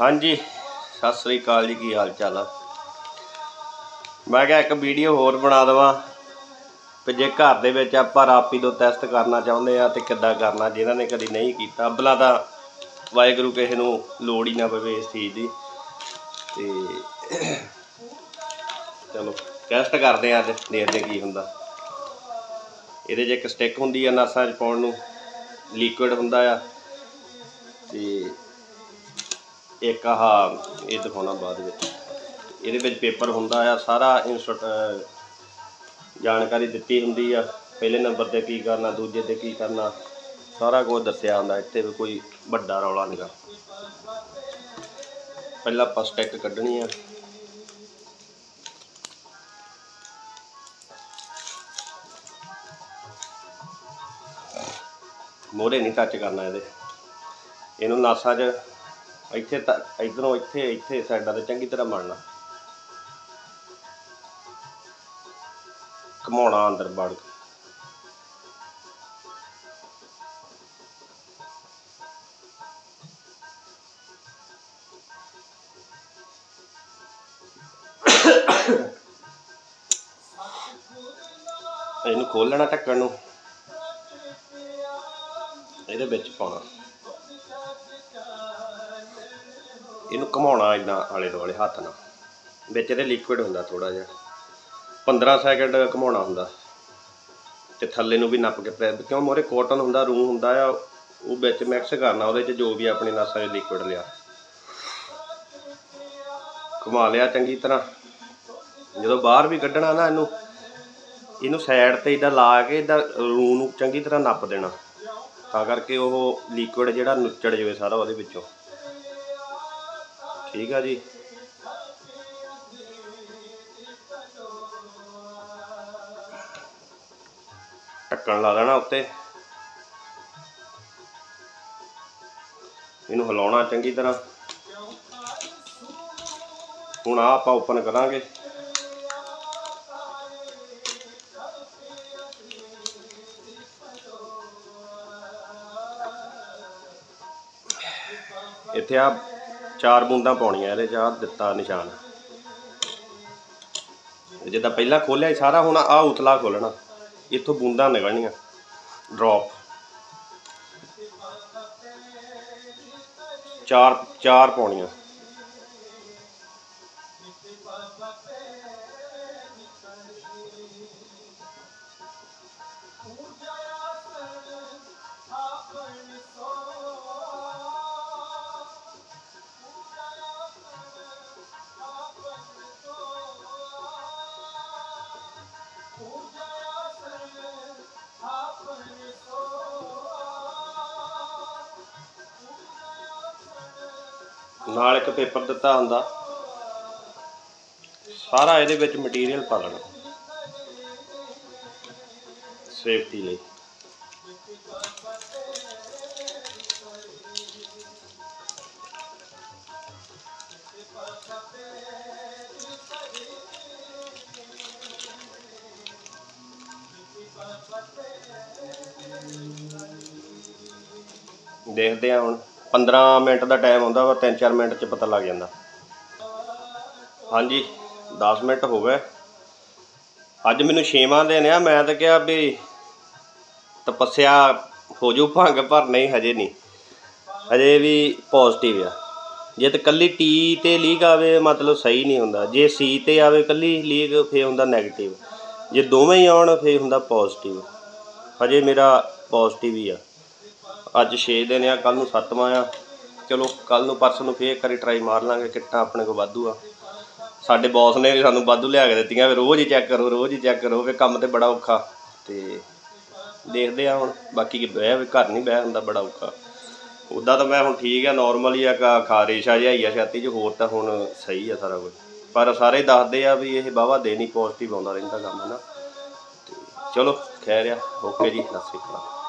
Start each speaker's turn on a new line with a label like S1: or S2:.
S1: ਹਾਂਜੀ, ਸਤਿ ਸ੍ਰੀ ਅਕਾਲ ਜੀ, ਕੀ ਹਾਲ ਚਾਲ ਆ? ਮੈਂ ਕਿਹਾ ਇੱਕ ਵੀਡੀਓ ਹੋਰ ਬਣਾ ਦਵਾਂ, ਤੇ ਜੇ ਘਰ ਦੇ ਵਿੱਚ ਆਪਾਂ ਰਾਪੀਡੋ ਟੈਸਟ ਕਰਨਾ ਚਾਹੁੰਦੇ ਆ ਤੇ ਕਿੱਦਾਂ ਕਰਨਾ, ਜਿਨ੍ਹਾਂ ਨੇ ਕਦੀ ਨਹੀਂ ਕੀਤਾ, ਅਬਲਾ ਤਾਂ ਵਾਹਿਗੁਰੂ ਕਿਸੇ ਨੂੰ ਲੋੜ ਹੀ ਨਾ ਪਵੇ ਇਸ ਚੀਜ਼ ਦੀ। ਤੇ ਚਲੋ ਟੈਸਟ ਕਰਦੇ ਆ ਅੱਜ ਦੇਖਦੇ ਕੀ ਹੁੰਦਾ। ਇਹਦੇ 'ਚ ਇੱਕ ਸਟਿਕ ਹੁੰਦੀ ਆ, ਨਾਸਾਂ 'ਚ ਪਾਉਣ ਨੂੰ ਲਿਕੁਇਡ ਹੁੰਦਾ ਆ। ਤੇ ਇੱਕ ਆਹ ਇਹ ਦਿਖਾਉਣਾ ਬਾਅਦ ਵਿੱਚ। ਇਹਦੇ ਵਿੱਚ ਪੇਪਰ ਹੁੰਦਾ ਆ, ਸਾਰਾ ਇੰਸਟ ਜਾਣਕਾਰੀ ਦਿੱਤੀ ਹੁੰਦੀ ਆ। ਪਹਿਲੇ ਨੰਬਰ ਤੇ ਕੀ ਕਰਨਾ, ਦੂਜੇ ਤੇ ਕੀ ਕਰਨਾ, ਸਾਰਾ ਕੁਝ ਦੱਸਿਆ ਹੁੰਦਾ, ਇੱਥੇ ਵੀ ਕੋਈ ਵੱਡਾ ਰੌਲਾ ਨਹੀਂਗਾ ਪਹਿਲਾਂ ਆਪਾਂ ਸਟਿਕ ਕੱਢਣੀ ਆ। ਮੋਰੇ ਨਹੀਂ ਟੱਚ ਕਰਨਾ ਇਹਦੇ। ਇਹਨੂੰ ਨਾਸਾਂ 'ਚ ਇੱਥੇ ਤਾਂ, ਇਧਰੋਂ ਇੱਥੇ ਇੱਥੇ ਸਾਈਡਾਂ ਤੇ ਚੰਗੀ ਤਰ੍ਹਾਂ ਮੜਨਾ। ਘਮਾਉਣਾ ਅੰਦਰ ਵੜ ਕੇ। ਇਹਨੂੰ ਖੋਲ ਲੈਣਾ ਢੱਕਣ ਨੂੰ। ਇਹਦੇ ਵਿੱਚ ਪਾਉਣਾ। ਇਹਨੂੰ ਘਮਾਉਣਾ ਇਦਾਂ ਆਲੇ ਦੁਆਲੇ ਹੱਥ ਨਾਲ। ਵਿੱਚ ਇਹਦੇ ਲਿਕੁਇਡ ਹੁੰਦਾ ਥੋੜਾ ਜਿਹਾ। 15 ਸੈਕਿੰਡ ਘਮਾਉਣਾ ਹੁੰਦਾ। ਤੇ ਥੱਲੇ ਨੂੰ ਵੀ ਨੱਪ ਕੇ ਪ੍ਰੈਸ ਕਿਉਂ ਮੋਰੇ ਕਾਟਨ ਹੁੰਦਾ ਰੂ ਹੁੰਦਾ ਆ, ਉਹ ਵਿੱਚ ਮਿਕਸ ਕਰਨਾ, ਉਹਦੇ 'ਚ ਜੋ ਵੀ ਆਪਣੇ ਨਾਸਾਂ 'ਚ ਲਿਕੁਇਡ ਲਿਆ। ਘੁਮਾ ਲਿਆ ਚੰਗੀ ਤਰ੍ਹਾਂ। ਜਦੋਂ ਬਾਹਰ ਵੀ ਕੱਢਣਾ ਨਾ ਇਹਨੂੰ ਇਹਨੂੰ ਸਾਈਡ ਤੇ ਇਦਾਂ ਲਾ ਕੇ ਇਦਾਂ ਰੂ ਨੂੰ ਚੰਗੀ ਤਰ੍ਹਾਂ ਨੱਪ ਦੇਣਾ। ਤਾਂ ਕਰਕੇ ਉਹ ਲਿਕੁਇਡ ਜਿਹੜਾ ਨੁੱਚੜ ਜਾਵੇ ਸਾਰਾ ਉਹਦੇ ਵਿੱਚੋਂ। ਠੀਕ ਆ ਜੀ। ਢੱਕਣ ਲਾ ਦੇਣਾ ਉੱਤੇ। ਇਹਨੂੰ ਹਿਲਾਉਣਾ ਚੰਗੀ ਤਰ੍ਹਾਂ। ਹੁਣ ਆ ਆਪਾਂ ਓਪਨ ਕਰਾਂਗੇ। ਇੱਥੇ ਆ ਚਾਰ ਬੂੰਦਾਂ ਪਾਉਣੀਆਂ ਇਹਦੇ ਚ ਦਿੱਤਾ ਨਿਸ਼ਾਨ। ਜਿੱਦਾਂ ਪਹਿਲਾਂ ਖੋਲਿਆ ਸਾਰਾ, ਹੁਣ ਆ ਉਤਲਾ ਖੋਲਣਾ। ਇੱਥੋਂ ਬੂੰਦਾਂ ਨਿਕਲਣੀਆਂ। ਡ੍ਰੌਪ ਚਾਰ ਚਾਰ ਪਾਉਣੀਆਂ। ਨਾਲ ਇੱਕ ਪੇਪਰ ਦਿੱਤਾ ਹੁੰਦਾ। ਸਾਰਾ ਇਹਦੇ ਵਿੱਚ ਮਟੀਰੀਅਲ ਪਾ ਲੈਣਾ। ਸੇਫਟੀ ਲਈ। ਦੇਖਦੇ ਆ ਹੁਣ। 15 ਮਿੰਟ ਦਾ ਟਾਈਮ ਹੁੰਦਾ ਵਾ 3-4 ਮਿੰਟ ਚ ਪਤਾ ਲੱਗ ਜਾਂਦਾ। ਹਾਂਜੀ 10 ਮਿੰਟ ਹੋ ਗਏ। ਅੱਜ ਮੈਨੂੰ ਛੇਵਾਂ ਦਿਨ ਆ, ਮੈਂ ਤਾਂ ਕਿਹਾ ਵੀ ਤਪੱਸਿਆ ਹੋ ਜੂ ਭੰਗ, ਪਰ ਨਹੀਂ, ਹਜੇ ਨਹੀਂ। ਹਜੇ ਵੀ ਪੋਜ਼ਿਟਿਵ ਆ। ਜੇ ਤੇ ਕੱਲੀ ਟੀ ਤੇ ਲੀਕ ਆਵੇ, ਮਤਲਬ ਸਹੀ ਨਹੀਂ ਹੁੰਦਾ। ਜੇ ਸੀ ਤੇ ਆਵੇ ਕੱਲੀ ਲੀਕ ਫੇ ਹੁੰਦਾ 네ਗੇਟਿਵ ਜੇ ਦੋਵੇਂ ਹੀ ਆਉਣ ਫੇ ਹੁੰਦਾ ਪੋਜ਼ਿਟਿਵ ਹਜੇ ਮੇਰਾ ਪੋਜ਼ਿਟਿਵ ਹੀ ਆ। ਅੱਜ 6 ਦਿਨ ਆ ਕੱਲ ਨੂੰ 7ਵਾਂ ਆ। ਚਲੋ ਕੱਲ ਨੂੰ ਪਰਸੋਂ ਨੂੰ ਫੇਰ ਕਰੀ ਟਰਾਈ ਮਾਰ ਲਾਂਗੇ, ਕਿੱਟਾਂ ਆਪਣੇ ਕੋਲ ਵਾਧੂ ਆ। ਸਾਡੇ ਬੌਸ ਨੇ ਵੀ ਸਾਨੂੰ ਵਾਧੂ ਲਿਆ ਕੇ ਦਿੱਤੀਆਂ ਵੀ ਰੋਜ਼ ਹੀ ਚੈੱਕ ਕਰੋ, ਰੋਜ਼ ਹੀ ਚੈੱਕ ਕਰੋ ਵੀ ਕੰਮ ਤੇ ਬੜਾ ਔਖਾ। ਤੇ ਦੇਖਦੇ ਆ ਹੁਣ, ਬਾਕੀ ਕਿ ਬਹਿ, ਵੀ ਘਰ ਨਹੀਂ ਬਹਿ ਹੁੰਦਾ, ਬੜਾ ਔਖਾ। ਉਦਾਂ ਤਾਂ ਮੈਂ ਹੁਣ ਠੀਕ ਆ ਨਾਰਮਲ ਹੀ ਆ, ਕਾ- ਖਾਰਿਸ਼ ਆ ਜਾਈ ਆ, ਛਾਤੀ 'ਚ, ਹੋਰ ਤਾਂ ਹੁਣ ਸਹੀ ਆ ਸਾਰਾ ਕੁਝ ਪਰ ਸਾਰੇ ਦੱਸਦੇ ਆ ਵੀ ਇਹ ਬਾਵਾ ਦੇ ਨਹੀਂ ਪੋਜ਼ਿਟਿਵ ਆਉਂਦਾ ਰਹਿੰਦਾ ਕੰਮ ਹੈ ਨਾ ਤੇ ਚਲੋ, ਖੈਰ ਆ ਓਕੇ ਜੀ, ਸਤਿ ਸ਼੍ਰੀ ਅਕਾਲ।